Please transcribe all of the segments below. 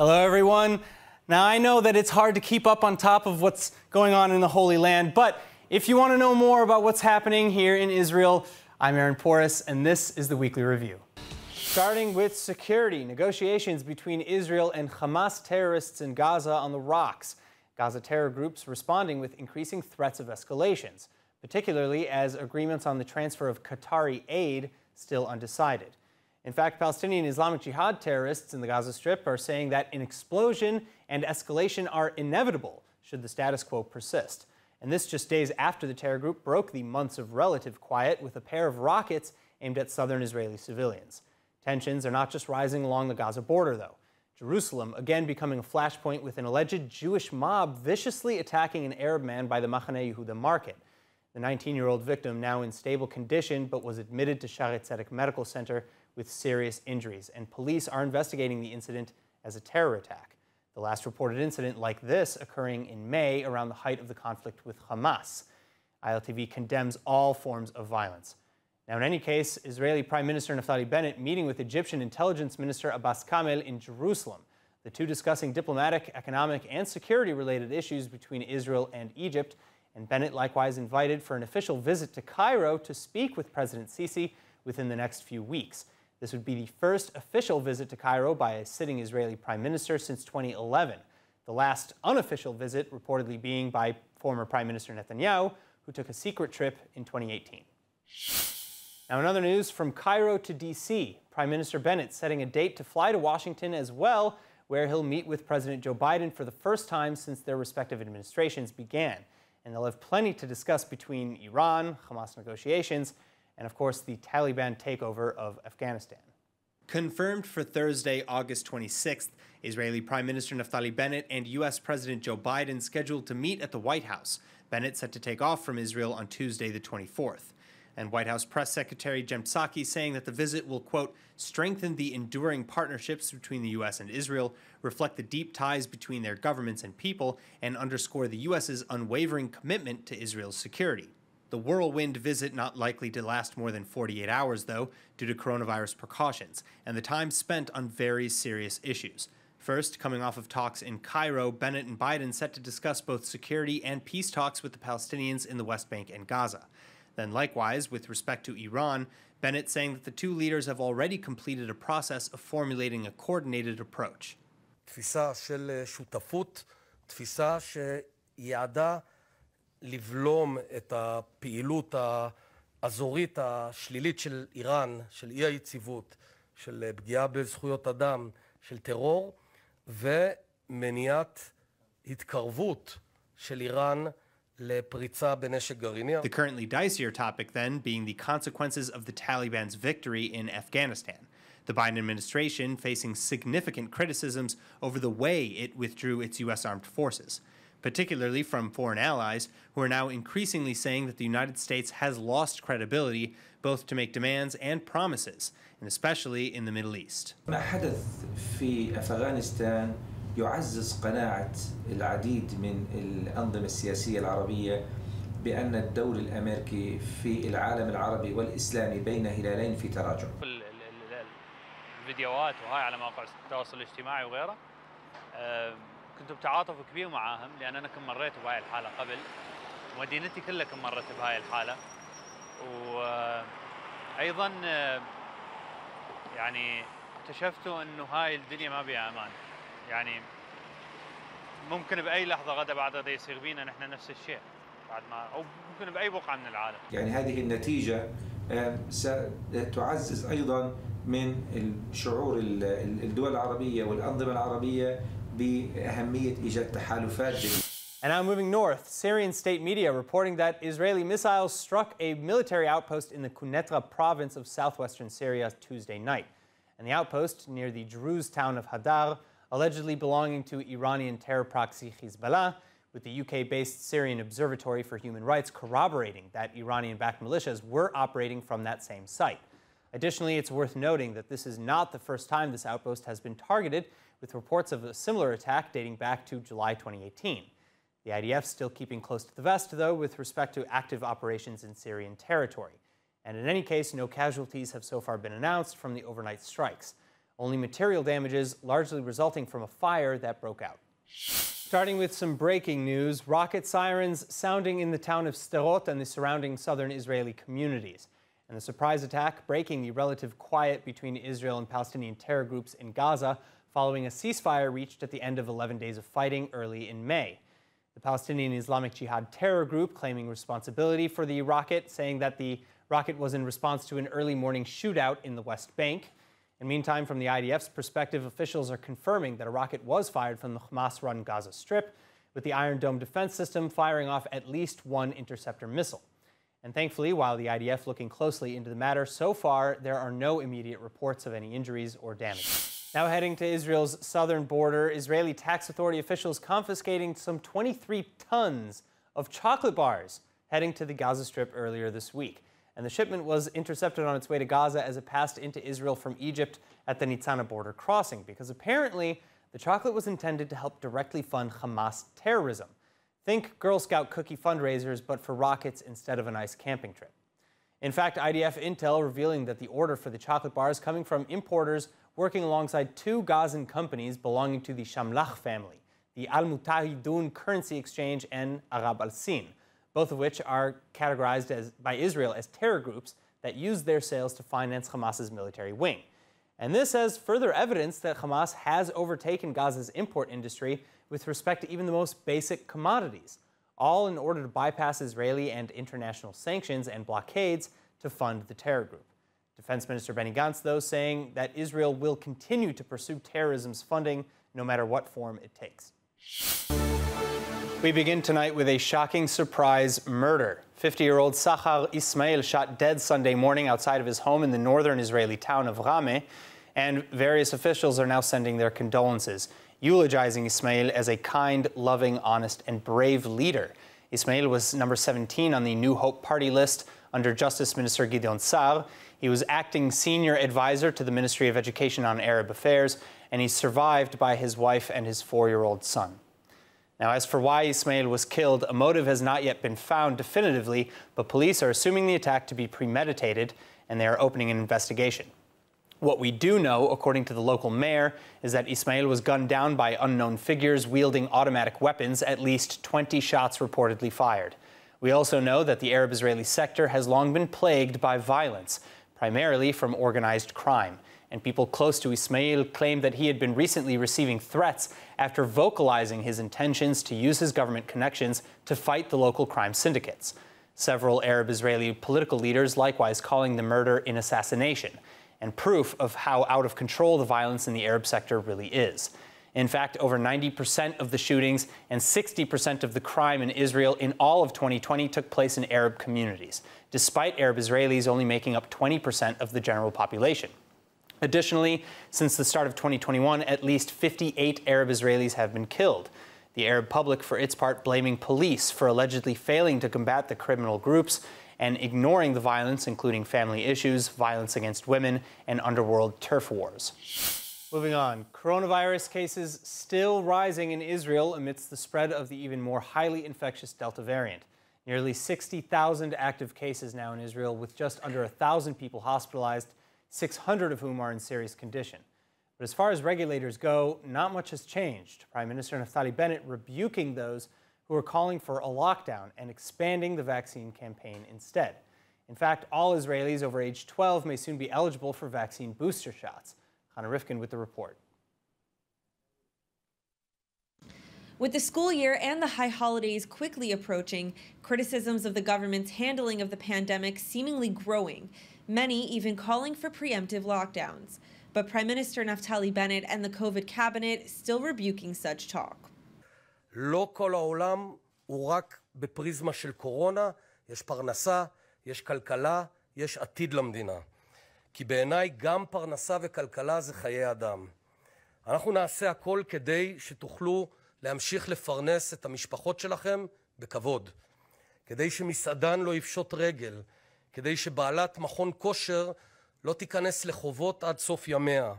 Hello, everyone. Now, I know that it's hard to keep up on top of what's going on in the Holy Land, but if you want to know more about what's happening here in Israel, I'm Aaron Porras, and this is the Weekly Review. Starting with security, negotiations between Israel and Hamas terrorists in Gaza on the rocks. Gaza terror groups responding with increasing threats of escalations, particularly as agreements on the transfer of Qatari aid still undecided. In fact, Palestinian Islamic Jihad terrorists in the Gaza Strip are saying that an explosion and escalation are inevitable should the status quo persist. And this just days after the terror group broke the months of relative quiet with a pair of rockets aimed at southern Israeli civilians. Tensions are not just rising along the Gaza border, though. Jerusalem again becoming a flashpoint with an alleged Jewish mob viciously attacking an Arab man by the Machane Yehuda market. The 19-year-old victim now in stable condition but was admitted to Shaare Zedek Medical Center with serious injuries, and police are investigating the incident as a terror attack. The last reported incident like this occurring in May around the height of the conflict with Hamas. ILTV condemns all forms of violence. Now, in any case, Israeli Prime Minister Naftali Bennett meeting with Egyptian Intelligence Minister Abbas Kamel in Jerusalem, the two discussing diplomatic, economic, and security related issues between Israel and Egypt. And Bennett likewise invited for an official visit to Cairo to speak with President Sisi within the next few weeks. This would be the first official visit to Cairo by a sitting Israeli prime minister since 2011. The last unofficial visit reportedly being by former Prime Minister Netanyahu, who took a secret trip in 2018. Now, in other news, from Cairo to D.C., Prime Minister Bennett setting a date to fly to Washington as well, where he'll meet with President Joe Biden for the first time since their respective administrations began. And they'll have plenty to discuss between Iran, Hamas negotiations, and of course the Taliban takeover of Afghanistan. Confirmed for Thursday, August 26th, Israeli Prime Minister Naftali Bennett and U.S. President Joe Biden scheduled to meet at the White House. Bennett set to take off from Israel on Tuesday, the 24th and White House Press Secretary Jen Psaki saying that the visit will, quote, strengthen the enduring partnerships between the U.S. and Israel, reflect the deep ties between their governments and people, and underscore the U.S.'s unwavering commitment to Israel's security. The whirlwind visit not likely to last more than 48 hours, though, due to coronavirus precautions, and the time spent on very serious issues. First, coming off of talks in Cairo, Bennett and Biden set to discuss both security and peace talks with the Palestinians in the West Bank and Gaza. Then, likewise, with respect to Iran, Bennett saying that the two leaders have already completed a process of formulating a coordinated approach. תפיסה של שותפות, תפיסה שיעדה לבלום את הפעילות האזורית השלילית של איראן, של אי היציבות, של פגיעה בזכויות אדם, של טרור, ומניעת התקרבות של איראן The currently dicier topic, then, being the consequences of the Taliban's victory in Afghanistan. The Biden administration facing significant criticisms over the way it withdrew its U.S. armed forces, particularly from foreign allies who are now increasingly saying that the United States has lost credibility both to make demands and promises, and especially in the Middle East. يعزز قناعة العديد من الأنظمة السياسية العربية بأن الدور الأمريكي في العالم العربي والإسلامي بين هلالين في تراجع الفيديوهات وهاي على مواقع التواصل الاجتماعي وغيره كنت بتعاطف كبير معاهم لأن أنا كنت مريت بهاي الحالة قبل. مدينتي كلها كنت مرت بهاي الحالة. وأيضا يعني اكتشفتوا أنه هاي الدنيا ما بيها أمان. يعني ممكن بأي لحظة غدا بعد غدا يصير بينا نحن نفس الشيء. بعد ما أو ممكن بأي بقعه من العالم. يعني هذه النتيجة ستعزز أيضا من شعور الدول العربية والأنظمة العربية إيجاد تحالفات And now moving north, Syrian state media reporting that Israeli missiles struck a military outpost in the Quneitra province of southwestern Syria Tuesday night. And the outpost near the Druze town of Hadar, allegedly belonging to Iranian terror proxy Hezbollah, with the UK based Syrian Observatory for Human Rights corroborating that Iranian backed militias were operating from that same site. Additionally, it's worth noting that this is not the first time this outpost has been targeted, with reports of a similar attack dating back to July 2018. The IDF still keeping close to the vest, though, with respect to active operations in Syrian territory. And in any case, no casualties have so far been announced from the overnight strikes. only material damages largely resulting from a fire that broke out. Starting with some breaking news rocket sirens sounding in the town of Sderot and the surrounding southern Israeli communities. And the surprise attack breaking the relative quiet between Israel and Palestinian terror groups in Gaza following a ceasefire reached at the end of 11 days of fighting early in May. The Palestinian Islamic Jihad terror group claiming responsibility for the rocket, saying that the rocket was in response to an early morning shootout in the West Bank. And meantime, from the IDF's perspective, officials are confirming that a rocket was fired from the Hamas run Gaza Strip, with the Iron Dome defense system firing off at least one interceptor missile. And thankfully, while the IDF looking closely into the matter, so far there are no immediate reports of any injuries or damage. Now heading to Israel's southern border, Israeli tax authority officials confiscating some 23 tons of chocolate bars heading to the Gaza Strip earlier this week. And the shipment was intercepted on its way to Gaza as it passed into Israel from Egypt at the Nitzana border crossing, because apparently the chocolate was intended to help directly fund Hamas terrorism. Think Girl Scout cookie fundraisers, but for rockets instead of a nice camping trip. In fact, IDF intel revealing that the order for the chocolate bars coming from importers working alongside two Gazan companies belonging to the Shamlach family, the Al Mutahidun Currency Exchange and Arab Al Sin, both of which are categorized as, by Israel as terror groups that use their sales to finance Hamas's military wing. And this as further evidence that Hamas has overtaken Gaza's import industry with respect to even the most basic commodities, all in order to bypass Israeli and international sanctions and blockades to fund the terror group. Defense Minister Benny Gantz, though, saying that Israel will continue to pursue terrorism's funding no matter what form it takes. We begin tonight with a shocking surprise murder. 50 year old Sahar Ismail shot dead Sunday morning outside of his home in the northern Israeli town of Rameh, and various officials are now sending their condolences, eulogizing Ismail as a kind, loving, honest, and brave leader. Ismail was number 17 on the New Hope party list under Justice Minister Gideon Sa'ar. He was acting senior advisor to the Ministry of Education on Arab Affairs, and he's survived by his wife and his four year old son. Now, as for why Ismail was killed, a motive has not yet been found definitively, but police are assuming the attack to be premeditated and they are opening an investigation. What we do know, according to the local mayor, is that Ismail was gunned down by unknown figures wielding automatic weapons, at least 20 shots reportedly fired. We also know that the Arab Israeli sector has long been plagued by violence primarily from organized crime. And people close to Ismail claimed that he had been recently receiving threats after vocalizing his intentions to use his government connections to fight the local crime syndicates. Several Arab Israeli political leaders likewise calling the murder an assassination and proof of how out of control the violence in the Arab sector really is. In fact, over 90% of the shootings and 60% of the crime in Israel in all of 2020 took place in Arab communities, despite Arab Israelis only making up 20% of the general population. Additionally, since the start of 2021, at least 58 Arab Israelis have been killed. The Arab public, for its part, blaming police for allegedly failing to combat the criminal groups and ignoring the violence, including family issues, violence against women, and underworld turf wars. Moving on, coronavirus cases still rising in Israel amidst the spread of the even more highly infectious Delta variant. Nearly 60,000 active cases now in Israel, with just under 1,000 people hospitalized, 600 of whom are in serious condition. But as far as regulators go, not much has changed. Prime Minister Naftali Bennett rebuking those who are calling for a lockdown and expanding the vaccine campaign instead. In fact, all Israelis over age 12 may soon be eligible for vaccine booster shots. Chana Rifkin with the report. With the school year and the high holidays quickly approaching, criticisms of the government's handling of the pandemic seemingly growing, many even calling for preemptive lockdowns. But Prime Minister Naftali Bennett and the COVID cabinet still rebuking such talk. לא יש יש כלכלה, יש עתיד למדינה. כי בעיניי גם פרנסה וכלכלה זה חיי אדם. אנחנו נעשה הכל כדי שתוכלו להמשיך לפרנס את המשפחות שלכם בכבוד, כדי שמסעדן לא יפשוט רגל, כדי שבעלת מכון כושר לא תיכנס לחובות עד סוף ימיה,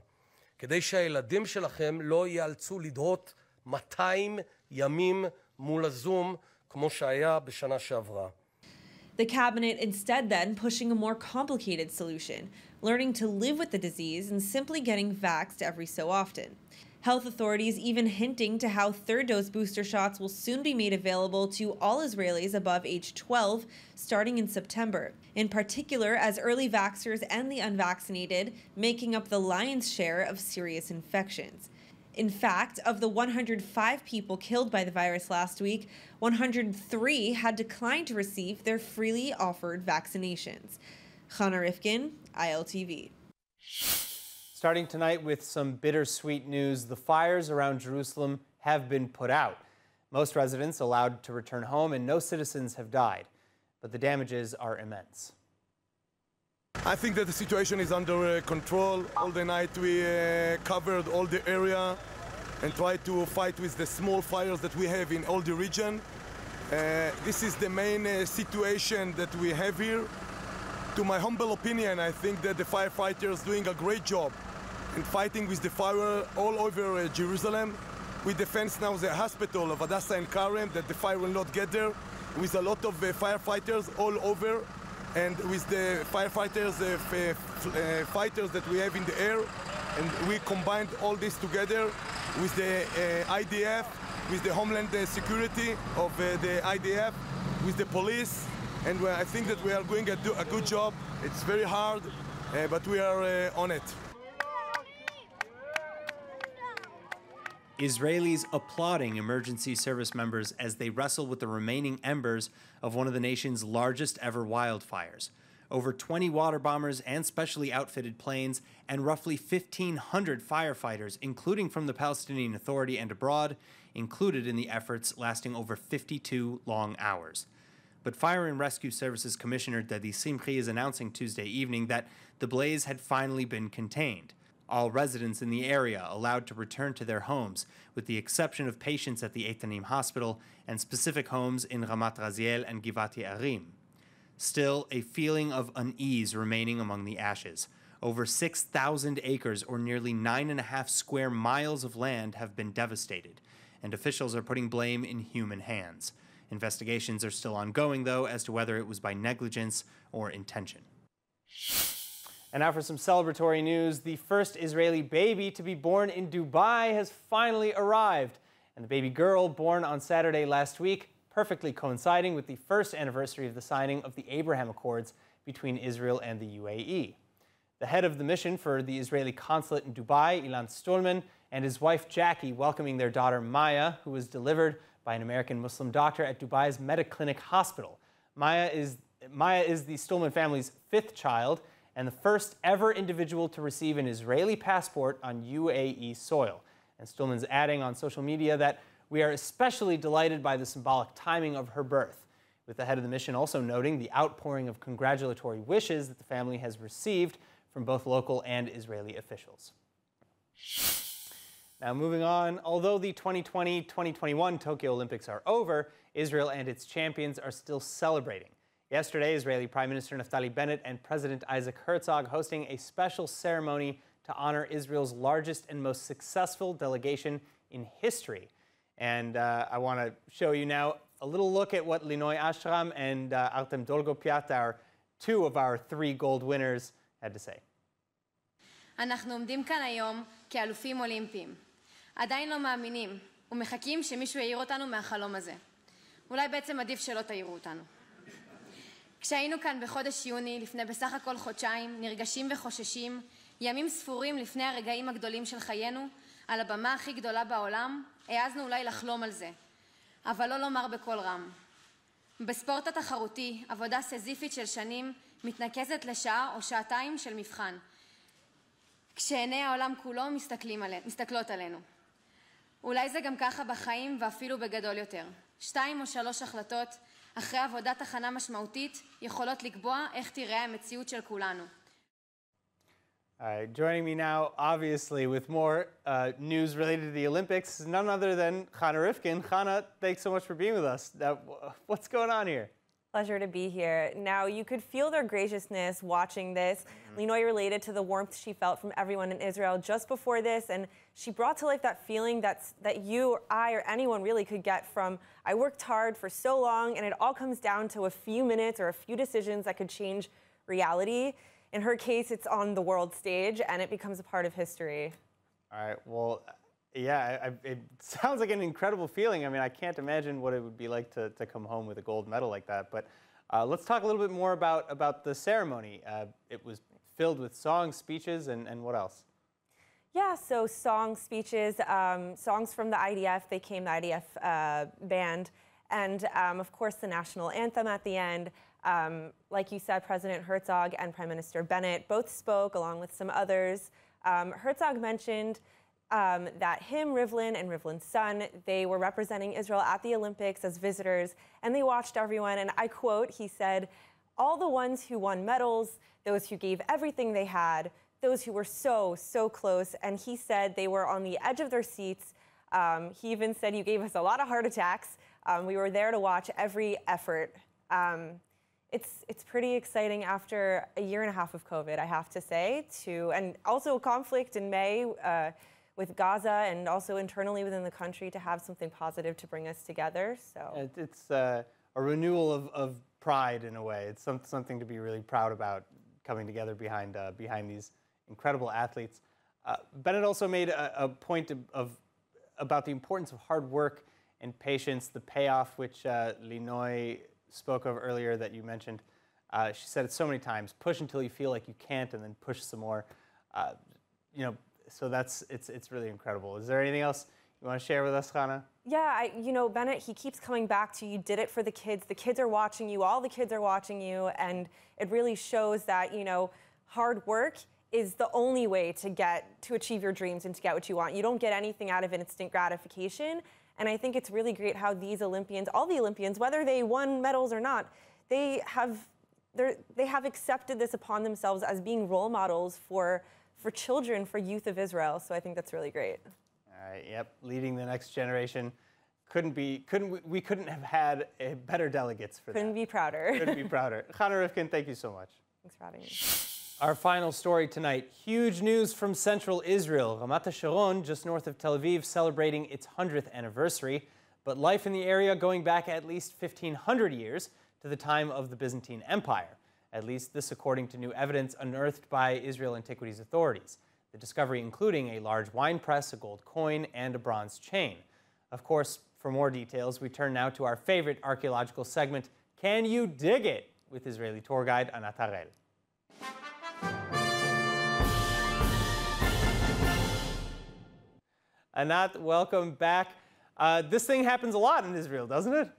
כדי שהילדים שלכם לא ייאלצו לדהות 200 ימים מול הזום כמו שהיה בשנה שעברה. The cabinet instead then pushing a more complicated solution, learning to live with the disease and simply getting vaxxed every so often. Health authorities even hinting to how third dose booster shots will soon be made available to all Israelis above age 12 starting in September. In particular, as early vaxxers and the unvaccinated making up the lion's share of serious infections. In fact, of the 105 people killed by the virus last week, 103 had declined to receive their freely offered vaccinations. Chana Rifkin, ILTV. Starting tonight with some bittersweet news, the fires around Jerusalem have been put out. Most residents allowed to return home and no citizens have died, but the damages are immense. I think that the situation is under uh, control. All the night we uh, covered all the area and tried to fight with the small fires that we have in all the region. Uh, this is the main uh, situation that we have here. To my humble opinion, I think that the firefighters doing a great job in fighting with the fire all over uh, Jerusalem. We defend now the hospital of Hadassah Ein Kerem that the fire will not get there with a lot of uh, firefighters all over and with the firefighters, uh, uh, fighters that we have in the air. And we combined all this together with the uh, IDF, with the Homeland uh, Security of the IDF, with the police. And uh, I think that we are doing a, do a good job. It's very hard, uh, but we are uh, on it. Israelis applauding emergency service members as they wrestle with the remaining embers of one of the nation's largest ever wildfires. Over 20 water bombers and specially outfitted planes, and roughly 1,500 firefighters, including from the Palestinian Authority and abroad, included in the efforts lasting over 52 long hours. But Fire and Rescue Services Commissioner Dadi Simchi is announcing Tuesday evening that the blaze had finally been contained all residents in the area allowed to return to their homes, with the exception of patients at the Eitanim Hospital and specific homes in Ramat Raziel and Givat Ye'arim. Still, a feeling of unease remaining among the ashes. Over 6,000 acres, or nearly nine and a half square miles of land, have been devastated, and officials are putting blame in human hands. Investigations are still ongoing, though, as to whether it was by negligence or intention. And now for some celebratory news. The first Israeli baby to be born in Dubai has finally arrived. And the baby girl, born on Saturday last week, perfectly coinciding with the first anniversary of the signing of the Abraham Accords between Israel and the UAE. The head of the mission for the Israeli consulate in Dubai, Ilan Stolman, and his wife Jackie welcoming their daughter Maya, who was delivered by an American Muslim doctor at Dubai's Mediclinic Hospital. Maya is, Maya is the Stolman family's fifth child and the first ever individual to receive an Israeli passport on UAE soil. And Stolman's adding on social media that we are especially delighted by the symbolic timing of her birth, with the head of the mission also noting the outpouring of congratulatory wishes that the family has received from both local and Israeli officials. Now moving on, although the 2020-2021 Tokyo Olympics are over, Israel and its champions are still celebrating. Yesterday, Israeli Prime Minister Naftali Bennett and President Isaac Herzog hosting a special ceremony to honor Israel's largest and most successful delegation in history. And uh, I want to show you now a little look at what Linoy Ashram and uh, Artem Dolgopyat, our two of our three gold winners, had to say. אנחנו עומדים כאן היום כאלופים אולימפיים. עדיין לא מאמינים ומחכים שמישהו יעיר אותנו מהחלום הזה. אולי בעצם עדיף שלא תעירו אותנו. כשהיינו כאן בחודש יוני, לפני בסך הכל חודשיים, נרגשים וחוששים, ימים ספורים לפני הרגעים הגדולים של חיינו, על הבמה הכי גדולה בעולם, העזנו אולי לחלום על זה, אבל לא לומר בקול רם. בספורט התחרותי, עבודה סזיפית של שנים מתנקזת לשעה או שעתיים של מבחן, כשעיני העולם כולו מסתכלות עלינו. אולי זה גם ככה בחיים ואפילו בגדול יותר. שתיים או שלוש החלטות אחרי עבודת הכנה משמעותית, יכולות לקבוע איך תיראה המציאות של כולנו. Uh, joining me now, obviously, with more uh, news related to the Olympics, none other than Chana Rifkin. Chana, thanks so much for being with us. Uh, what's going on here? Pleasure to be here. Now, you could feel their graciousness watching this. Mm-hmm. Linoy related to the warmth she felt from everyone in Israel just before this, and she brought to life that feeling that's, that you or I or anyone really could get from, I worked hard for so long, and it all comes down to a few minutes or a few decisions that could change reality. in her case, it's on the world stage and it becomes a part of history. All right. Well, yeah, I, I, it sounds like an incredible feeling. I mean, I can't imagine what it would be like to, to come home with a gold medal like that. But uh, let's talk a little bit more about, about the ceremony. Uh, it was filled with songs, speeches, and, and what else? Yeah, so songs, speeches, um, songs from the IDF. They came the IDF uh, band, and um, of course the national anthem at the end. Um, like you said, President Herzog and Prime Minister Bennett both spoke, along with some others. Um, Herzog mentioned um, that him, Rivlin, and Rivlin's son, they were representing Israel at the Olympics as visitors, and they watched everyone. And I quote, he said, "All the ones who won medals, those who gave everything they had." Those who were so, so close, and he said they were on the edge of their seats. Um, he even said, You gave us a lot of heart attacks. Um, we were there to watch every effort. Um, it's it's pretty exciting after a year and a half of COVID, I have to say, to and also conflict in May uh, with Gaza and also internally within the country to have something positive to bring us together. So it's uh, a renewal of, of pride in a way. It's some, something to be really proud about coming together behind uh, behind these incredible athletes. Uh, Bennett also made a, a point of, of, about the importance of hard work and patience, the payoff which uh, Linoy spoke of earlier that you mentioned. Uh, she said it so many times: push until you feel like you can't, and then push some more. Uh, you know, so that's it's it's really incredible. Is there anything else you want to share with us, Hannah? Yeah, I, you know, Bennett, he keeps coming back to you did it for the kids. The kids are watching you. All the kids are watching you, and it really shows that you know hard work is the only way to get to achieve your dreams and to get what you want. You don't get anything out of instant gratification. And I think it's really great how these Olympians, all the Olympians, whether they won medals or not, they have they have accepted this upon themselves as being role models for for children, for youth of Israel. So I think that's really great. All right. Yep. Leading the next generation. Couldn't be. Couldn't we? Couldn't have had a better delegates for couldn't that. Couldn't be prouder. couldn't be prouder. Chana Rifkin, thank you so much. Thanks for having me. Our final story tonight huge news from central Israel. Ramat HaSharon, just north of Tel Aviv, celebrating its 100th anniversary. But life in the area going back at least 1,500 years to the time of the Byzantine Empire. At least this according to new evidence unearthed by Israel Antiquities authorities. The discovery including a large wine press, a gold coin, and a bronze chain. Of course, for more details, we turn now to our favorite archaeological segment, Can You Dig It? with Israeli tour guide Anat Harel. Anat, welcome back. Uh, this thing happens a lot in Israel, doesn't it?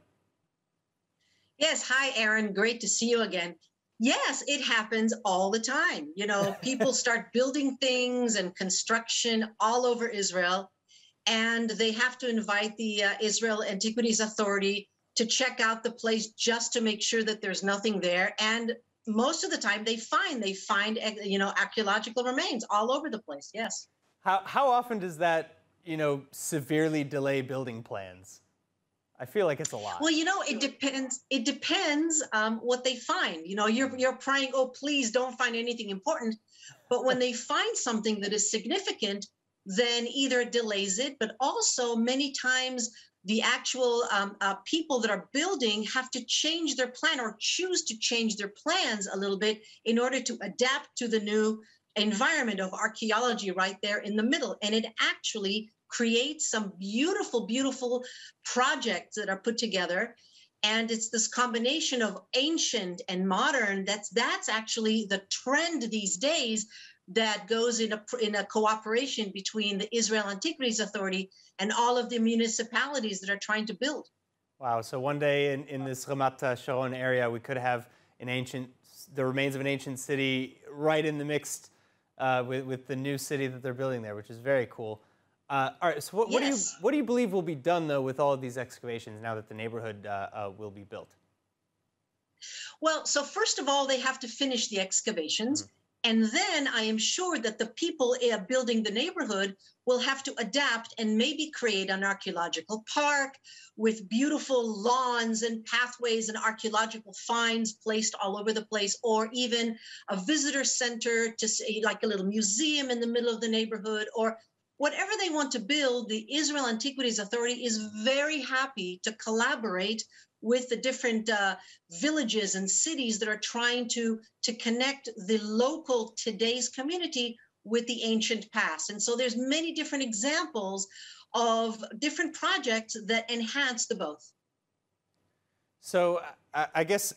Yes. Hi, Aaron. Great to see you again. Yes, it happens all the time. You know, people start building things and construction all over Israel, and they have to invite the uh, Israel Antiquities Authority to check out the place just to make sure that there's nothing there. And most of the time, they find they find you know archaeological remains all over the place. Yes. How how often does that you know, severely delay building plans? I feel like it's a lot. Well, you know, it depends. It depends um, what they find. You know, you're you're praying, oh, please don't find anything important. But when they find something that is significant, then either it delays it, but also many times the actual um, uh, people that are building have to change their plan or choose to change their plans a little bit in order to adapt to the new environment of archaeology right there in the middle. And it actually creates some beautiful, beautiful projects that are put together. And it's this combination of ancient and modern that's that's actually the trend these days that goes in a in a cooperation between the Israel Antiquities Authority and all of the municipalities that are trying to build. Wow! So one day in, in this Ramat Sharon area, we could have an ancient, the remains of an ancient city right in the mixed uh, with, with the new city that they're building there, which is very cool. Uh, all right, so what, yes. what, do you, what do you believe will be done, though, with all of these excavations now that the neighborhood uh, uh, will be built? Well, so first of all, they have to finish the excavations. Mm-hmm. And then I am sure that the people uh, building the neighborhood will have to adapt and maybe create an archaeological park with beautiful lawns and pathways and archaeological finds placed all over the place, or even a visitor center to say, like a little museum in the middle of the neighborhood, or whatever they want to build, the Israel Antiquities Authority is very happy to collaborate with the different uh, villages and cities that are trying to, to connect the local today's community with the ancient past. And so there's many different examples of different projects that enhance the both. So I, guess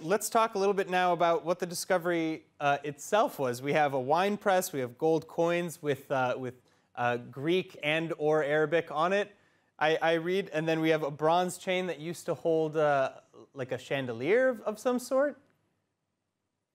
let's talk a little bit now about what the discovery uh, itself was. We have a wine press, we have gold coins with, uh, with uh, Greek and or Arabic on it. I, I, read, and then we have a bronze chain that used to hold uh, like a chandelier of, of some sort.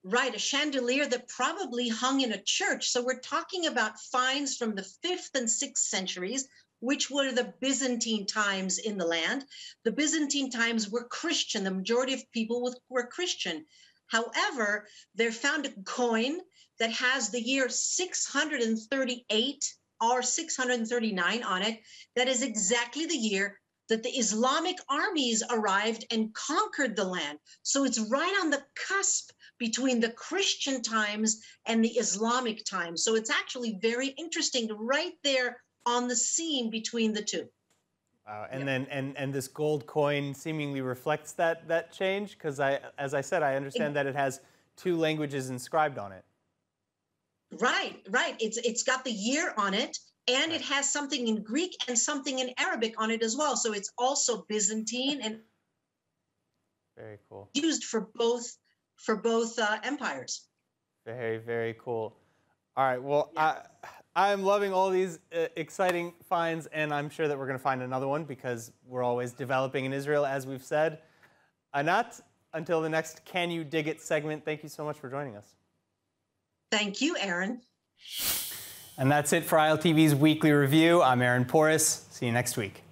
Right, a chandelier that probably hung in a church. So we're talking about finds from the fifth and sixth centuries, which were the Byzantine times in the land. The Byzantine times were Christian. The majority of people were Christian. However, they found a coin that has the year 638 or 639 on it. That is exactly the year that the Islamic armies arrived and conquered the land. So it's right on the cusp between the Christian times and the Islamic times. So it's actually very interesting right there on the seam between the two. Wow. And yeah. then and and this gold coin seemingly reflects that that change because I as I said I understand it, that it has two languages inscribed on it. Right, right. It's it's got the year on it and it has something in Greek and something in Arabic on it as well. So it's also Byzantine and very cool. Used for both for both uh, empires. Very very cool. All right. Well, yeah. I, I'm loving all these uh, exciting finds, and I'm sure that we're going to find another one because we're always developing in Israel, as we've said. Anat, until the next Can You Dig It segment, thank you so much for joining us. Thank you, Aaron. And that's it for ILTV's weekly review. I'm Aaron Porras. See you next week.